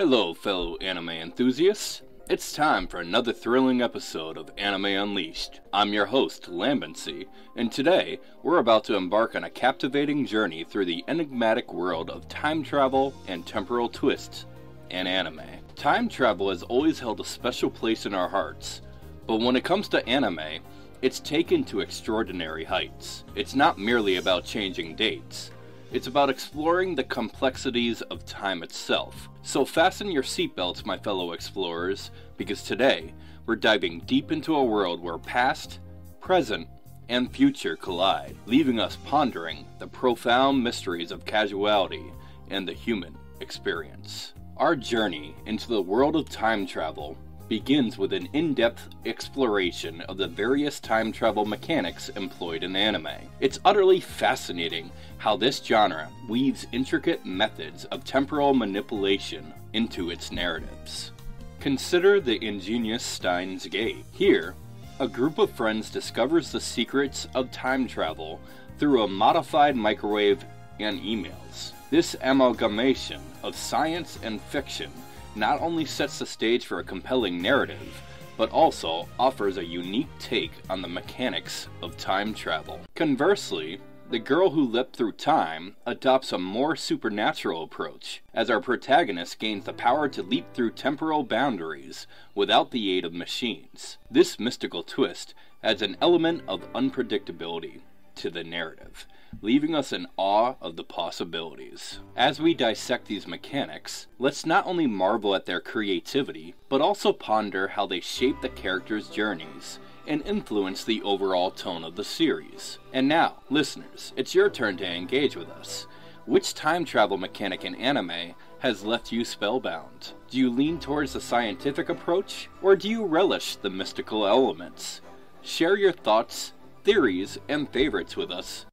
Hello, fellow anime enthusiasts. It's time for another thrilling episode of Anime Unleashed. I'm your host, Lambency, and today we're about to embark on a captivating journey through the enigmatic world of time travel and temporal twists in anime. Time travel has always held a special place in our hearts, but when it comes to anime, it's taken to extraordinary heights. It's not merely about changing dates. It's about exploring the complexities of time itself. So fasten your seatbelts, my fellow explorers, because today we're diving deep into a world where past, present, and future collide, leaving us pondering the profound mysteries of casuality and the human experience. Our journey into the world of time travel begins with an in depth exploration of the various time travel mechanics employed in anime. It's utterly fascinating how this genre weaves intricate methods of temporal manipulation into its narratives. Consider the ingenious Steins Gate. Here, a group of friends discovers the secrets of time travel through a modified microwave and emails. This amalgamation of science and fiction not only sets the stage for a compelling narrative, but also offers a unique take on the mechanics of time travel. Conversely, the girl who leapt through time adopts a more supernatural approach, as our protagonist gains the power to leap through temporal boundaries without the aid of machines. This mystical twist adds an element of unpredictability to the narrative, leaving us in awe of the possibilities. As we dissect these mechanics, let's not only marvel at their creativity, but also ponder how they shape the characters' journeys and influence the overall tone of the series. And now, listeners, it's your turn to engage with us. Which time travel mechanic in anime has left you spellbound? Do you lean towards the scientific approach, or do you relish the mystical elements? Share your thoughts, theories, and favorites with us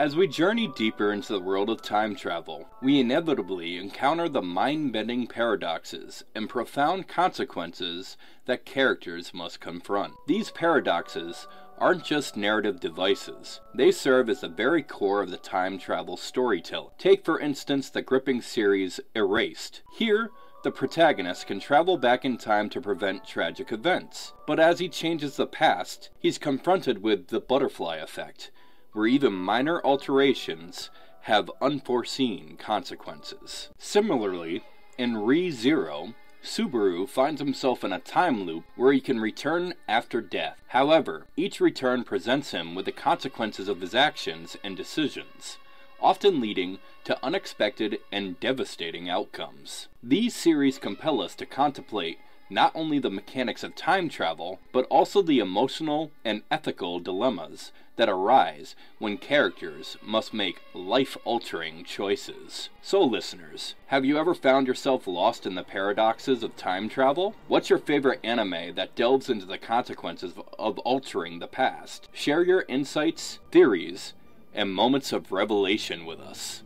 as we journey deeper into the world of time travel, we inevitably encounter the mind bending paradoxes and profound consequences that characters must confront. These paradoxes aren't just narrative devices, they serve as the very core of the time travel storytelling. Take, for instance, the gripping series Erased. Here, the protagonist can travel back in time to prevent tragic events. But as he changes the past, he's confronted with the butterfly effect where even minor alterations have unforeseen consequences. Similarly, in Re Zero, Subaru finds himself in a time loop where he can return after death. However, each return presents him with the consequences of his actions and decisions, often leading to unexpected and devastating outcomes. These series compel us to contemplate not only the mechanics of time travel, but also the emotional and ethical dilemmas that arise when characters must make life altering choices. So, listeners, have you ever found yourself lost in the paradoxes of time travel? What's your favorite anime that delves into the consequences of altering the past? Share your insights, theories, and moments of revelation with us.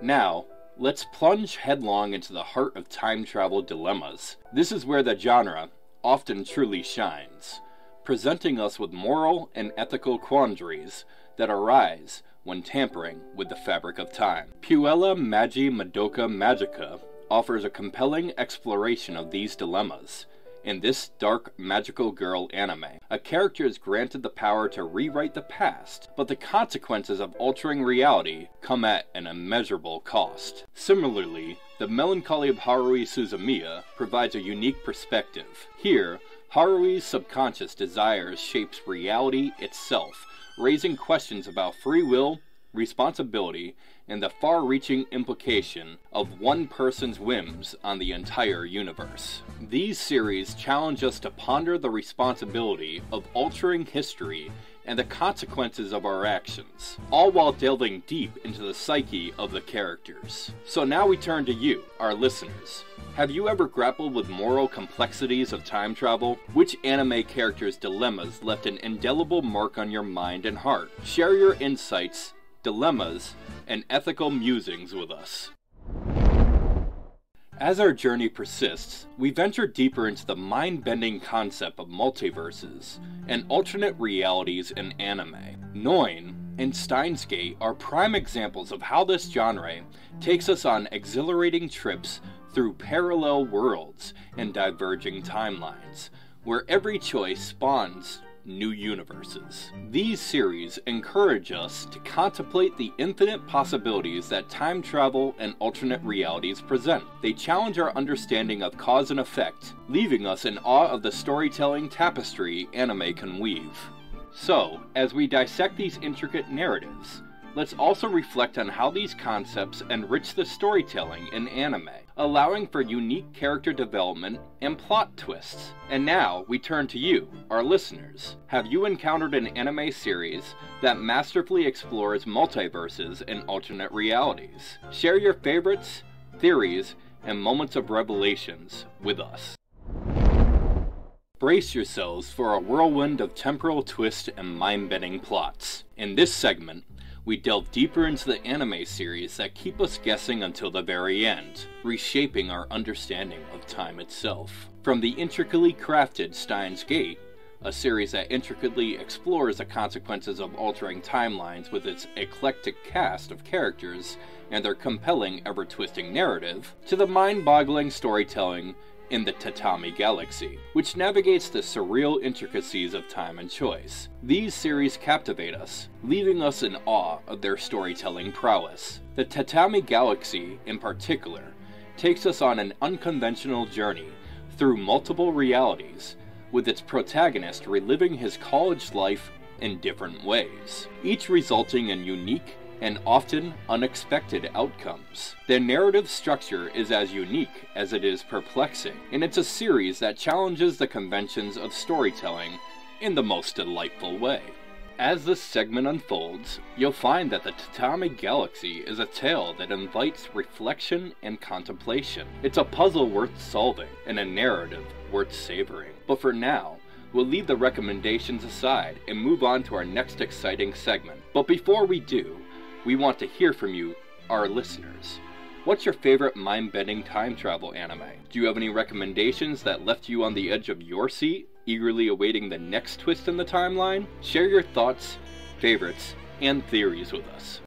Now, Let's plunge headlong into the heart of time travel dilemmas. This is where the genre often truly shines, presenting us with moral and ethical quandaries that arise when tampering with the fabric of time. Puella Magi Madoka Magica offers a compelling exploration of these dilemmas in this dark magical girl anime. A character is granted the power to rewrite the past, but the consequences of altering reality come at an immeasurable cost. Similarly, the melancholy of Haruhi Suzumiya provides a unique perspective. Here, Haruhi's subconscious desires shapes reality itself, raising questions about free will, responsibility, and the far reaching implication of one person's whims on the entire universe. These series challenge us to ponder the responsibility of altering history and the consequences of our actions, all while delving deep into the psyche of the characters. So now we turn to you, our listeners. Have you ever grappled with moral complexities of time travel? Which anime character's dilemmas left an indelible mark on your mind and heart? Share your insights dilemmas, and ethical musings with us. As our journey persists, we venture deeper into the mind bending concept of multiverses and alternate realities in anime. Noein, and Steins Gate are prime examples of how this genre takes us on exhilarating trips through parallel worlds and diverging timelines, where every choice spawns new universes. These series encourage us to contemplate the infinite possibilities that time travel and alternate realities present. They challenge our understanding of cause and effect, leaving us in awe of the storytelling tapestry anime can weave. So, as we dissect these intricate narratives, let's also reflect on how these concepts enrich the storytelling in anime, allowing for unique character development and plot twists. And now we turn to you, our listeners. Have you encountered an anime series that masterfully explores multiverses and alternate realities? Share your favorites, theories, and moments of revelations with us. Brace yourselves for a whirlwind of temporal twist and mind bending plots. In this segment, we delve deeper into the anime series that keep us guessing until the very end, reshaping our understanding of time itself. From the intricately crafted Steins Gate, a series that intricately explores the consequences of altering timelines with its eclectic cast of characters and their compelling, ever twisting narrative, to the mind boggling storytelling in the Tatami Galaxy, which navigates the surreal intricacies of time and choice. These series captivate us, leaving us in awe of their storytelling prowess. The Tatami Galaxy, in particular, takes us on an unconventional journey through multiple realities, with its protagonist reliving his college life in different ways, each resulting in unique and often unexpected outcomes. The narrative structure is as unique as it is perplexing, and it's a series that challenges the conventions of storytelling in the most delightful way. As this segment unfolds, you'll find that the Tatami Galaxy is a tale that invites reflection and contemplation. It's a puzzle worth solving and a narrative worth savoring. But for now, we'll leave the recommendations aside and move on to our next exciting segment. But before we do, we want to hear from you, our listeners. What's your favorite mind bending time travel anime? Do you have any recommendations that left you on the edge of your seat, eagerly awaiting the next twist in the timeline? Share your thoughts, favorites, and theories with us.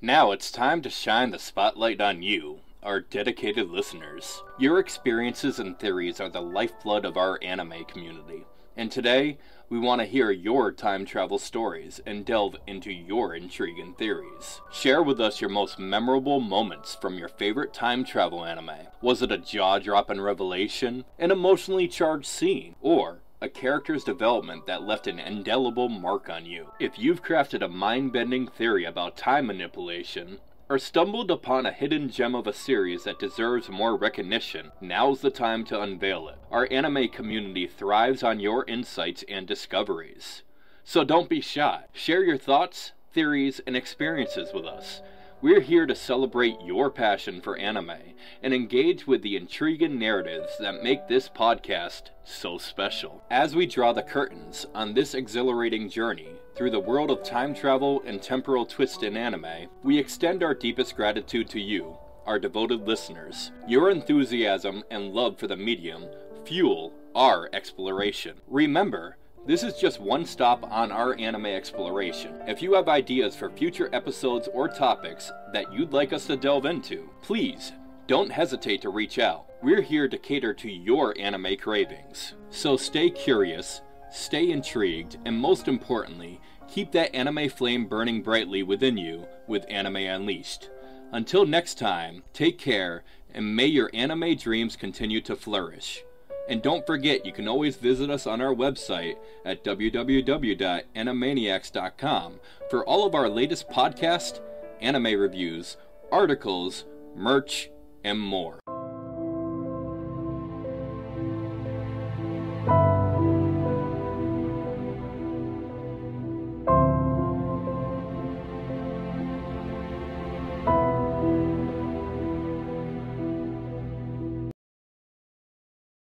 Now it's time to shine the spotlight on you, our dedicated listeners. Your experiences and theories are the lifeblood of our anime community. And today, we want to hear your time travel stories and delve into your intriguing theories. Share with us your most memorable moments from your favorite time travel anime. Was it a jaw dropping revelation, an emotionally charged scene, or a character's development that left an indelible mark on you? If you've crafted a mind bending theory about time manipulation, or stumbled upon a hidden gem of a series that deserves more recognition, now's the time to unveil it. Our anime community thrives on your insights and discoveries. So don't be shy. Share your thoughts, theories, and experiences with us. We're here to celebrate your passion for anime and engage with the intriguing narratives that make this podcast so special. As we draw the curtains on this exhilarating journey through the world of time travel and temporal twist in anime, we extend our deepest gratitude to you, our devoted listeners. Your enthusiasm and love for the medium fuel our exploration. Remember, this is just one stop on our anime exploration. If you have ideas for future episodes or topics that you'd like us to delve into, please don't hesitate to reach out. We're here to cater to your anime cravings. So stay curious, stay intrigued, and most importantly, keep that anime flame burning brightly within you with Anime Unleashed. Until next time, take care, and may your anime dreams continue to flourish. And don't forget, you can always visit us on our website at www.animaniacs.com for all of our latest podcast, anime reviews, articles, merch, and more.